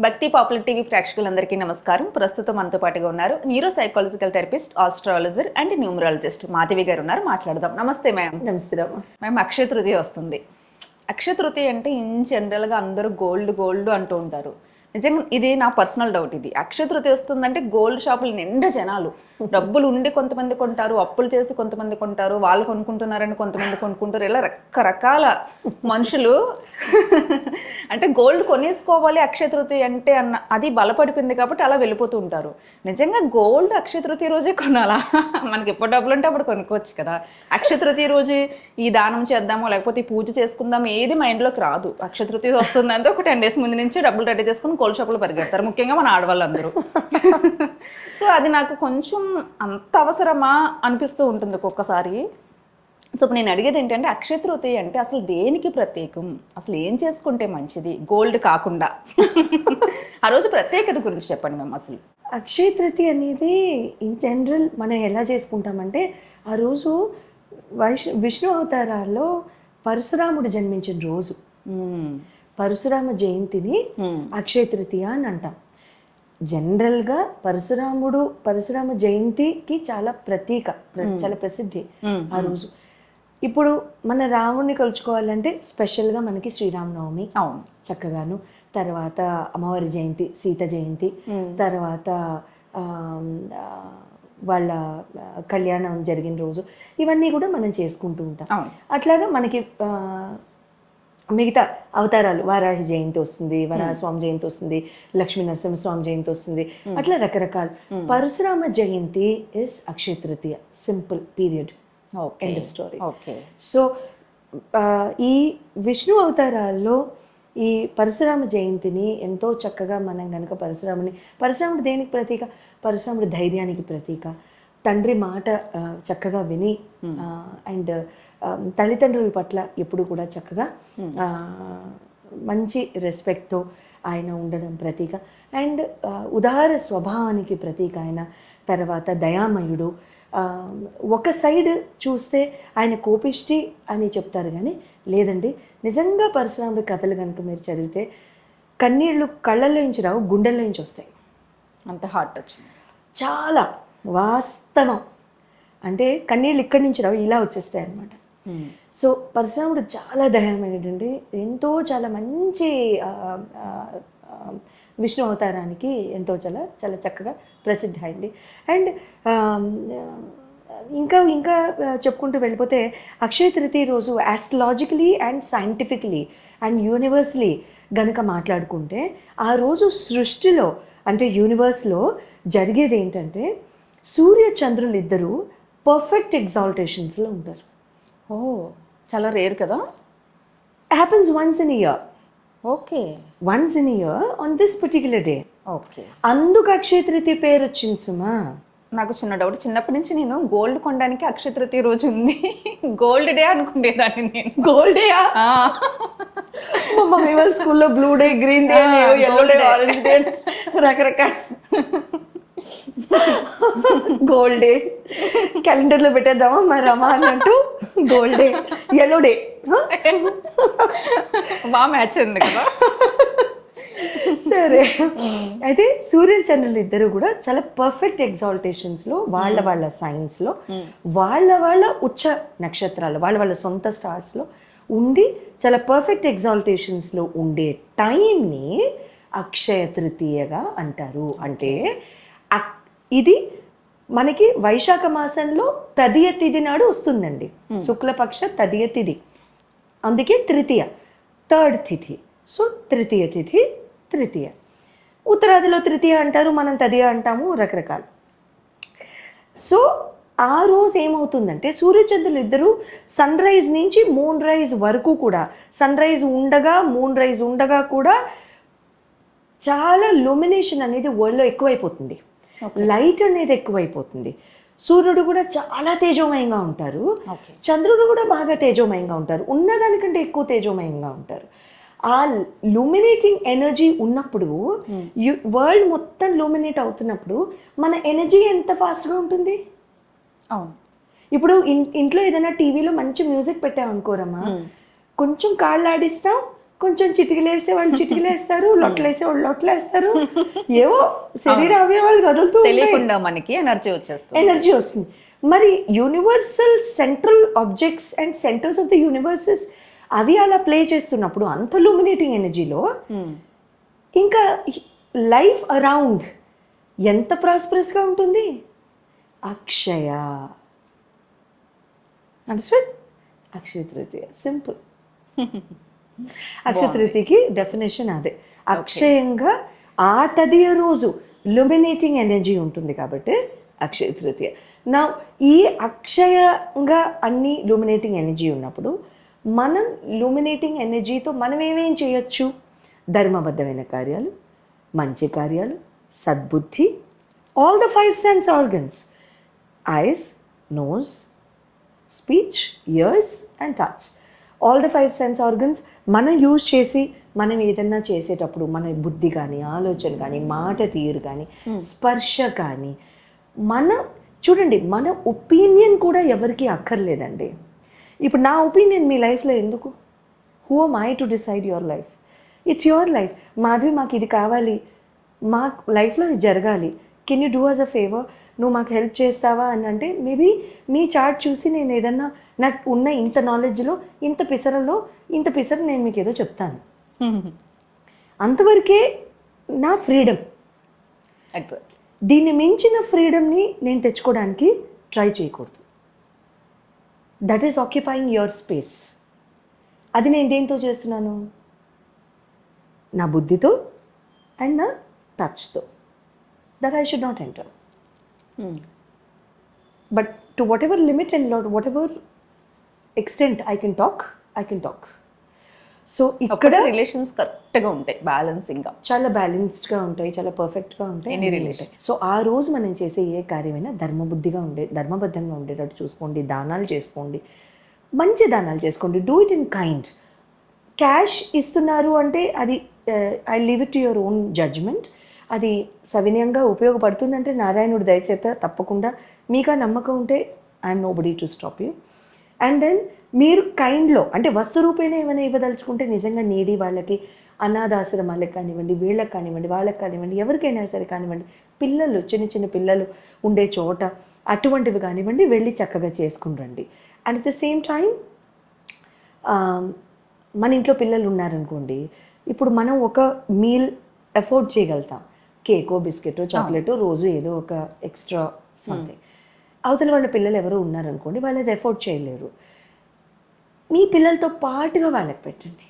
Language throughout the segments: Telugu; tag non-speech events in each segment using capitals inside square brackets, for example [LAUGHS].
భక్తి పాపులర్ టీవీ ప్రేక్షకులందరికీ నమస్కారం. ప్రస్తుతం మనతో పాటుగా ఉన్నారు neuropsychological therapist astrologer and numerologist Madhavi garu ఉన్నారు. మాట్లాడదాం. నమస్తే మ్యామ్. నమస్తే మ్యామ్ అక్షయ తృతీయ వస్తుంది. అక్షయ తృతీయ అంటే ఇన్ జనరల్గా అందరూ గోల్డ్ గోల్డ్ అంటూ ఉంటారు. నిజంగా ఇది నా పర్సనల్ డౌట్ ఇది. అక్షయ తృతీయ వస్తుందంటే గోల్డ్ షాపులు నిండా జనాలు. డబ్బులు ఉండి కొంతమంది కొంటారు అప్పులు చేసి కొంతమంది కొంటారు వాళ్ళు కొనుక్కుంటున్నారని కొంతమంది కొనుక్కుంటారు. ఇలా రకరకాల మనుషులు [LAUGHS] అంటే గోల్డ్ కొనేసుకోవాలి అక్షయ తృతీయ అంటే అన్న అది బలపడిపోయింది కాబట్టి అలా వెళ్ళిపోతూ ఉంటారు. నిజంగా గోల్డ్ అక్షయ తృతీయ రోజే కొనాలా? మనకి ఎప్పుడు డబ్బులు ఉంటే అప్పుడు కొనుక్కోవచ్చు కదా. అక్షయ తృతీయ రోజు ఈ దానం చేద్దామో లేకపోతే ఈ పూజ చేసుకుందాం ఏది మైండ్లోకి రాదు. అక్షయ తృతీయ వస్తుందంటే ఒక టెన్ డేస్ ముందు నుంచి డబ్బులు రెడీ చేసుకుని గోల్డ్ షాపులు పరిగెడతారు. ముఖ్యంగా మన ఆడవాళ్ళందరూ. సో అది నాకు కొంచెం అంత అవసరమా అనిపిస్తూ ఉంటుంది ఒక్కొక్కసారి. సో ఇప్పుడు నేను అడిగేది ఏంటంటే అక్షయ తృతీయ అంటే అసలు దేనికి ప్రత్యేకం? అసలు ఏం చేసుకుంటే మంచిది? గోల్డ్ కాకుండా. ఆ రోజు ప్రత్యేకత గురించి చెప్పండి మేము అసలు. అక్షయ తృతీయ అనేది ఇన్ జనరల్ మనం ఎలా చేసుకుంటామంటే ఆ రోజు వైష్ విష్ణు అవతారాల్లో పరశురాముడు జన్మించిన రోజు. పరశురామ జయంతిని. అక్షయ తృతీయ అని అంటాం. జనరల్గా పరశురాముడు పరశురామ జయంతికి చాలా ప్రతీక ప్ర- చాలా ప్రసిద్ధి. ఆ రోజు. ఇప్పుడు మన రాముడిని కొలుచుకోవాలంటే స్పెషల్గా మనకి శ్రీరామనవమి అవును. చక్కగాను. తర్వాత అమ్మవారి జయంతి సీత జయంతి. తర్వాత వాళ్ళ కళ్యాణం జరిగిన రోజు ఇవన్నీ కూడా మనం చేసుకుంటూ ఉంటాం. అట్లాగా మనకి మిగతా అవతారాలు వారాహి జయంతి వస్తుంది వరాహ స్వామి జయంతి వస్తుంది లక్ష్మీ నరసింహస్వామి జయంతి వస్తుంది. అట్లా రకరకాలు. Parashurama Jayanti is Akshaya Tritiya simple period okay end of story okay so ఈ విష్ణు అవతారాల్లో ఈ పరశురామ జయంతిని ఎంతో చక్కగా మనం కనుక పరశురాముని పరశురాముడు దేనికి ప్రతీక? పరశురాముడు ధైర్యానికి ప్రతీక. తండ్రి మాట చక్కగా విని అండ్ తల్లిదండ్రుల పట్ల ఎప్పుడు కూడా చక్కగా మంచి రెస్పెక్ట్తో ఆయన ఉండడం ప్రతీక. అండ్ ఉదార స్వభావానికి ప్రతీక ఆయన తర్వాత దయామయుడు. ఒక సైడ్ చూస్తే ఆయన కోపిష్టి అని చెప్తారు కానీ లేదండి. నిజంగా పరశురాముడి కథలు కనుక మీరు చదివితే కన్నీళ్ళు కళ్ళల్లో నుంచి రావు గుండెల్లో నుంచి వస్తాయి. అంత హార్ట్ వచ్చింది చాలా. వాస్తవం. అంటే కన్నీళ్ళు ఇక్కడి నుంచి రావు ఇలా వచ్చేస్తాయి అన్నమాట. మ్మ్. సో పరశురాముడు చాలా దయామైనటువంటి ఎంతో చాలా మంచి విష్ణు అవతారానికి ఎంతో చాలా చాలా చక్కగా ప్రసిద్ధి అయింది అండ్ ఇంకా ఇంకా చెప్పుకుంటూ వెళ్ళిపోతే అక్షయ తృతీయ రోజు astrologically and scientifically and universally గనుక మాట్లాడుకుంటే ఆ రోజు సృష్టిలో అంటే యూనివర్స్లో జరిగేది ఏంటంటే సూర్య చంద్రులు ఇద్దరు పర్ఫెక్ట్ ఎగ్జాల్టేషన్స్లో ఉంటారు. ఓ చాలా రేర్ కదా? Happens once in year okay. Once in year on this particular day okay. అందుకు అక్షయ తృతీయ పేరు వచ్చింది సుమా. నాకు చిన్న డౌట్ చిన్నప్పటి నుంచి నేను గోల్డ్ కొనడానికి అక్షయ తృతీయ రోజు ఉంది. గోల్డ్ డే అనుకునేదాన్ని నేను. గోల్డ్ డే ఆ, మమ్మీ వాళ్ళ స్కూల్లో blue day green day yellow day. Orange day రకరకాల గోల్డ్ డే క్యాలెండర్లో పెట్టేద్దామా? మా రమా అన్నట్టు గోల్డ్ డే ఎల్లో డే బాగా మ్యాచ్ అయింది కదా. సరే. అయితే సూర్య చంద్రులు ఇద్దరు కూడా చాలా పర్ఫెక్ట్ ఎగ్జాల్టేషన్స్లో వాళ్ళ వాళ్ళ సైన్స్లో వాళ్ళ వాళ్ళ ఉచ్చ నక్షత్రాలు వాళ్ళ వాళ్ళ సొంత స్టార్స్లో ఉండి చాలా పర్ఫెక్ట్ ఎగ్జాల్టేషన్స్లో ఉండే టైంని అక్షయ తృతీయగా అంటారు. అంటే ఇది మనకి వైశాఖ మాసంలో తదియ తిథి నాడు వస్తుందండి. శుక్లపక్ష తదియ తిథి అందుకే తృతీయ. థర్డ్ తిథి. సో తృతీయ తిథి తృతీయ. ఉత్తరాదిలో తృతీయ అంటారు మనం తదియ అంటాము రకరకాలు. సో ఆ రోజు ఏమవుతుందంటే సూర్యచంద్రులు ఇద్దరు సన్ రైజ్ నుంచి మూన్ రైజ్ వరకు కూడా సన్ రైజ్ ఉండగా మూన్ రైజ్ ఉండగా కూడా చాలా లూమినేషన్ అనేది వరల్డ్లో ఎక్కువైపోతుంది. లైట్ అనేది ఎక్కువైపోతుంది. సూర్యుడు కూడా చాలా తేజోమయంగా ఉంటారు. చంద్రుడు కూడా బాగా తేజోమయంగా ఉంటారు. ఉన్నదానికంటే ఎక్కువ తేజోమయంగా ఉంటారు. ఆ లూమినేటింగ్ ఎనర్జీ ఉన్నప్పుడు వరల్డ్ మొత్తం లూమినేట్ అవుతున్నప్పుడు మన ఎనర్జీ ఎంత ఫాస్ట్గా ఉంటుంది? అవును. ఇప్పుడు ఇంట్లో ఏదైనా టీవీలో మంచి మ్యూజిక్ పెట్టాం అనుకోరమ్మా కొంచెం కాళ్ళు ఆడిస్తాం కొంచెం చిటికలేసే వాళ్ళు చిటికలేస్తారు [LAUGHS] లొట్లేసే వాళ్ళు లొట్లేస్తారు. ఏవో శరీర అవయవాలు కదులుతూ. తెలియకుండా మనకి ఎనర్జీ వచ్చేస్తుంది. ఎనర్జీ వస్తుంది. మరి universal central objects and centres of the universes అవి అలా ప్లే చేస్తున్నప్పుడు అంత లూమినేటింగ్ ఎనర్జీలో. ఇంకా లైఫ్ అరౌండ్ ఎంత ప్రాస్పరస్గా ఉంటుంది? అక్షయ. అండర్స్టాండ్? అక్షయ తృతీయ. సింపుల్. [LAUGHS] అక్షయ తృతీయకి డెఫినేషన్ అదే అక్షయంగా ఆ తదియ రోజు లుమినేటింగ్ ఎనర్జీ ఉంటుంది కాబట్టి అక్షయ తృతీయ నా ఈ అక్షయంగా అన్ని లూమినేటింగ్ ఎనర్జీ ఉన్నప్పుడు మనం లూమినేటింగ్ ఎనర్జీతో మనం ఏమేం చేయొచ్చు? ధర్మబద్ధమైన కార్యాలు మంచి కార్యాలు సద్బుద్ధి all the five sense organs eyes nose speech ears and touch all the five sense organs మనం యూజ్ చేసి మనం ఏదన్నా చేసేటప్పుడు మన బుద్ధి కానీ ఆలోచన కానీ మాట తీరు కానీ స్పర్శ కానీ మన చూడండి మన ఒపీనియన్ కూడా ఎవరికి అక్కర్లేదండి. ఇప్పుడు నా ఒపీనియన్ మీ లైఫ్లో ఎందుకు? Who am I to decide your life it's your life Madhavi మాకు ఇది కావాలి. మా లైఫ్లో ఇది జరగాలి. Can you do us a favour నువ్వు మాకు హెల్ప్ చేస్తావా? అని అంటే మేబీ మీ చార్ట్ చూసి నేను ఏదన్నా నాకు ఉన్న ఇంత నాలెడ్జ్లో ఇంత పిసరలో ఇంత పిసర నేను మీకు ఏదో చెప్తాను. [LAUGHS] అంతవరకే నా ఫ్రీడమ్ దీన్ని మించిన ఫ్రీడమ్ని నేను తెచ్చుకోవడానికి ట్రై చేయకూడదు. That is occupying your space అది నేను దేంతో చేస్తున్నాను? నా బుద్ధితో అండ్ నా టచ్తో that I should not enter but to whatever limit and whatever extent I can talk I can talk so ఇక్కడ రిలేషన్స్ కరెక్ట్గా ఉంటాయి బ్యాలెన్సింగ్గా. చాలా బ్యాలెన్స్డ్గా ఉంటాయి చాలా పర్ఫెక్ట్గా ఉంటాయి. Relation. ఉంటాయి. సో ఆ రోజు మనం చేసే ఏ కార్యమైనా ధర్మబుద్ధిగా ఉండే ధర్మబద్ధంగా ఉండేటట్టు చూసుకోండి దానాలు చేసుకోండి. మంచి దానాలు చేసుకోండి. Do it in kind cash ఇస్తున్నారు అంటే అది I leave it to your own judgement అది సవినయంగా ఉపయోగపడుతుందంటే నారాయణుడు దయచేత తప్పకుండా. మీకు ఆ నమ్మకం ఉంటే I'm nobody to stop you. And then మీరు కైండ్లో అంటే వస్తు రూపేణ ఏమైనా ఇవ్వదలుచుకుంటే నిజంగా నీడి వాళ్ళకి అనాథాశ్రమాలకు కానివ్వండి వీళ్ళకి కానివ్వండి వాళ్ళకి కానివ్వండి ఎవరికైనా సరే కానివ్వండి పిల్లలు చిన్న చిన్న పిల్లలు ఉండే చోట అటువంటివి కానివ్వండి వెళ్ళి చక్కగా చేసుకుని రండి. And at the same time మన ఇంట్లో పిల్లలు ఉన్నారనుకోండి ఇప్పుడు మనం ఒక మీల్ అఫోర్డ్ చేయగలుగుతాం. కేకో బిస్కెటో చాక్లెటో రోజు ఏదో ఒక ఎక్స్ట్రా సంథింగ్. అవతల వాళ్ళ పిల్లలు ఎవరో ఉన్నారనుకోండి వాళ్ళు అది ఎఫోర్డ్ చేయలేరు. మీ పిల్లలతో పాటుగా వాళ్ళకి పెట్టండి.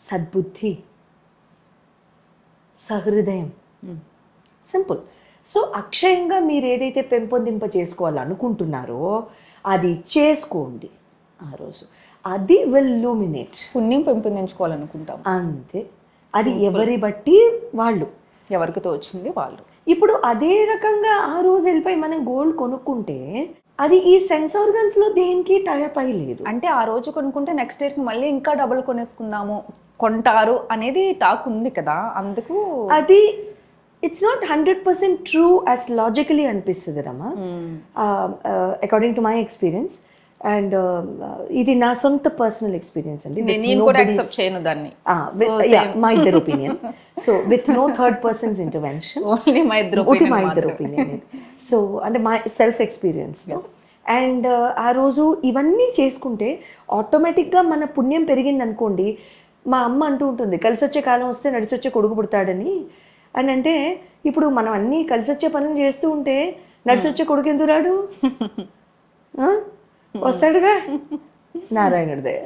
సద్బుద్ధి. సహృదయం. సింపుల్. సో అక్షయంగా మీరు ఏదైతే పెంపొందింప చేసుకోవాలనుకుంటున్నారో అది చేసుకోండి ఆ రోజు. అది విల్ లూమినేట్ పుణ్యం పెంపొందించుకోవాలనుకుంటాం. అంతే. అది ఎవరి బట్టి? వాళ్ళు. ఎవరికి తోచింది వాళ్ళు. ఇప్పుడు అదే రకంగా ఆ రోజు వెళ్ళిపోయి మనం గోల్డ్ కొనుక్కుంటే అది ఈ సెన్స్ ఆర్గన్స్లో దేనికి టైప్ అయి లేదు అంటే ఆ రోజు కొనుక్కుంటే నెక్స్ట్ ఇయర్కి మళ్ళీ ఇంకా డబుల్ కొనేసుకుందాము కొంటారు అనేది టాక్ ఉంది కదా అందుకు అది it's not hundred percent true as logically అనిపిస్తుంది రమ్మా according to my experience and ఇది నా సొంత పర్సనల్ ఎక్స్పీరియన్స్ అండి. చేయను దాన్ని. మా ఇద్దరు opinion so with no third persons intervention only మా ఇద్దరు. ఒపీనియన్ సో అంటే మా సెల్ఫ్ ఎక్స్పీరియన్స్ అండ్ ఆ రోజు ఇవన్నీ చేసుకుంటే ఆటోమేటిక్గా మన పుణ్యం పెరిగింది అనుకోండి మా అమ్మ అంటూ ఉంటుంది కలిసి వచ్చే కాలం వస్తే నడిచి వచ్చే కొడుకు పుడతాడని. అని అంటే ఇప్పుడు మనం అన్నీ కలిసి వచ్చే పనులు చేస్తూ ఉంటే నడిచి వచ్చే కొడుకు ఎందుకు రాడు? [LAUGHS] వస్తాడుగా? [LAUGHS] నారాయణుడి దయ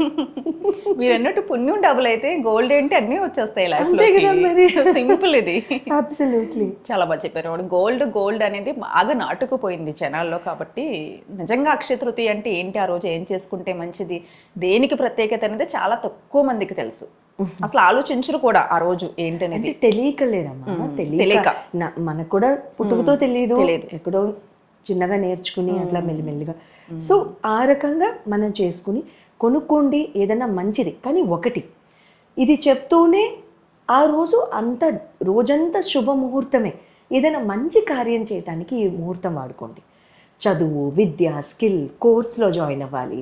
మీరు అన్నట్టు పుణ్యం డబుల్ అయితే గోల్డ్ ఏంటి అన్నీ వచ్చేస్తాయి లైఫ్ మరి. సింపుల్ ఇది. అబ్సల్యూట్లీ చాలా బాగా చెప్పారు. గోల్డ్ గోల్డ్ అనేది బాగా నాటుకుపోయింది జనాల్లో కాబట్టి నిజంగా అక్షయ తృతీయ అంటే ఏంటి? ఆ రోజు ఏం చేసుకుంటే మంచిది? దేనికి ప్రత్యేకత అనేది చాలా తక్కువ మందికి తెలుసు. అసలు ఆలోచించరు కూడా ఆ రోజు ఏంటనేది. అంటే తెలియకలేదమ్మా తెలియక. తెలియక. మనకు కూడా పుట్టుకతో తెలియదు తెలియదు. ఎక్కడో చిన్నగా నేర్చుకుని అట్లా మెల్లిమెల్లిగా. సో ఆ రకంగా మనం చేసుకుని కొనుక్కోండి ఏదైనా మంచిది. కానీ ఒకటి ఇది చెప్తూనే ఆ రోజు అంత రోజంతా శుభ ముహూర్తమే ఏదైనా మంచి కార్యం చేయటానికి ఈ ముహూర్తం వాడుకోండి. చదువు విద్య స్కిల్ కోర్స్లో జాయిన్ అవ్వాలి.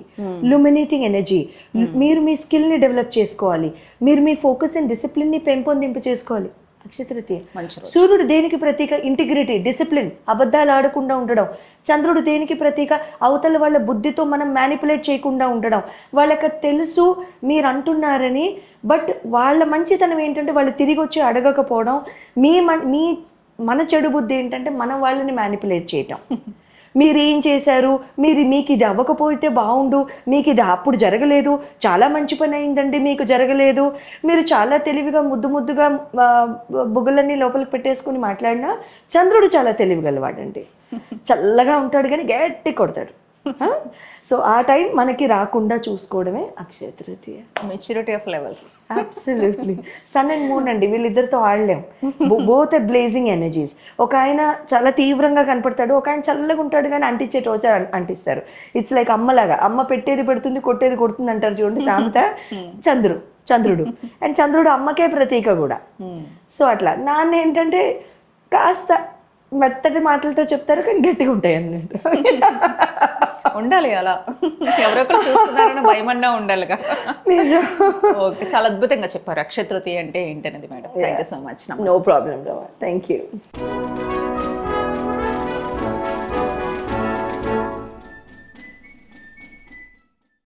లుమినేటింగ్ ఎనర్జీ మీరు మీ స్కిల్ని డెవలప్ చేసుకోవాలి. మీరు మీ ఫోకస్ అండ్ డిసిప్లిన్ని పెంపొందింపు చేసుకోవాలి. అక్షతృతీయ. సూర్యుడు దేనికి ప్రతీక? ఇంటిగ్రిటీ డిసిప్లిన్ అబద్ధాలు ఆడకుండా ఉండడం. చంద్రుడు దేనికి ప్రతీక? అవతల వాళ్ళ బుద్ధితో మనం మ్యానిపులేట్ చేయకుండా ఉండడం. వాళ్ళకి తెలుసు మీరు అంటున్నారని బట్ వాళ్ళ మంచితనం ఏంటంటే వాళ్ళు తిరిగి వచ్చి అడగకపోవడం. మీ మన- మీ మన చెడు బుద్ధి ఏంటంటే మనం వాళ్ళని మ్యానిపులేట్ చేయటం. [LAUGHS] మీరు ఏం చేశారు? మీరు మీకు ఇది అవ్వకపోతే బాగుండు మీకు ఇది అప్పుడు జరగలేదు. చాలా మంచి పని అయిందండి మీకు జరగలేదు. మీరు చాలా తెలివిగా ముద్దు ముద్దుగా బుగ్గలన్నీ లోపలికి పెట్టేసుకుని మాట్లాడినా చంద్రుడు చాలా తెలివిగలవాడండి. [LAUGHS] చల్లగా ఉంటాడు కానీ గట్టి కొడతాడు. సో ఆ టైం మనకి రాకుండా చూసుకోవడమే Akshaya Tritiya. Maturity of levels absolutely sun and moon అండి వీళ్ళిద్దరితో ఆడలేం. బోత్ బ్లేజింగ్ ఎనర్జీస్ ఒక ఆయన చాలా తీవ్రంగా కనపడతాడు ఒక ఆయన చల్లగా ఉంటాడు కానీ అంటించే రోజు అంటిస్తారు. ఇట్స్ లైక్ అమ్మలాగా. అమ్మ పెట్టేది పెడుతుంది కొట్టేది కొడుతుంది అంటారు చూడండి సామెత. చంద్రుడు చంద్రుడు. అండ్ చంద్రుడు అమ్మకే ప్రతీక కూడా. సో అట్లా. నాన్న ఏంటంటే కాస్త మెత్తటి మాటలతో చెప్తారు కానీ గట్టిగా ఉంటాయి అన్నట్టు ఉండాలి అలా. ఎవరో ఒకరు చూస్తున్నారని భయమన్నా ఉండాలిగా. నిజం. ఓకే చాలా అద్భుతంగా చెప్పారు. అక్షయ తృతీయ అంటే ఏంటనేది madam? Thank you so much no problem thank you